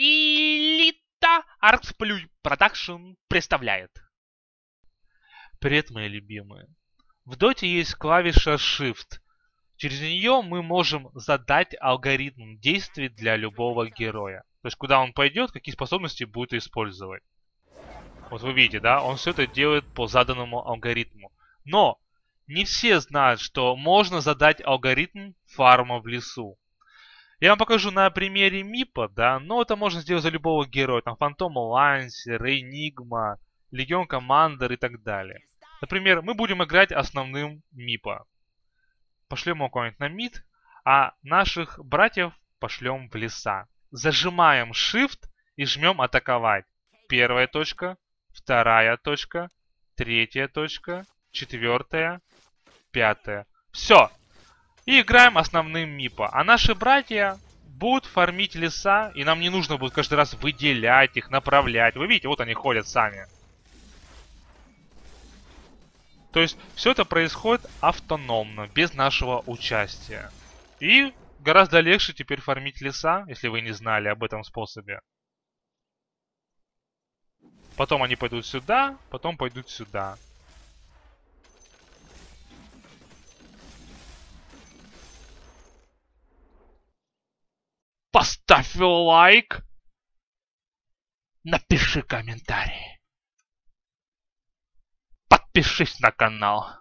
Элита Арксплюй Production представляет. Привет, мои любимые. В доте есть клавиша Shift. Через нее мы можем задать алгоритм действий для любого героя. То есть, куда он пойдет, какие способности будет использовать. Вот вы видите, да, он все это делает по заданному алгоритму. Но не все знают, что можно задать алгоритм фарма в лесу. Я вам покажу на примере МИПа, да, но это можно сделать за любого героя. Там Фантом Лансер, Энигма, Легион Командер и так далее. Например, мы будем играть основным МИПа. Пошлем его куда-нибудь на МИД, а наших братьев пошлем в леса. Зажимаем Shift и жмем атаковать. Первая точка, вторая точка, третья точка, четвертая, пятая. Все. И играем основным МИПа. А наши братья будут фармить леса, и нам не нужно будет каждый раз выделять их, направлять. Вы видите, вот они ходят сами. То есть все это происходит автономно, без нашего участия. И гораздо легче теперь фармить леса, если вы не знали об этом способе. Потом они пойдут сюда, потом пойдут сюда. Поставь лайк. Напиши комментарий. Подпишись на канал.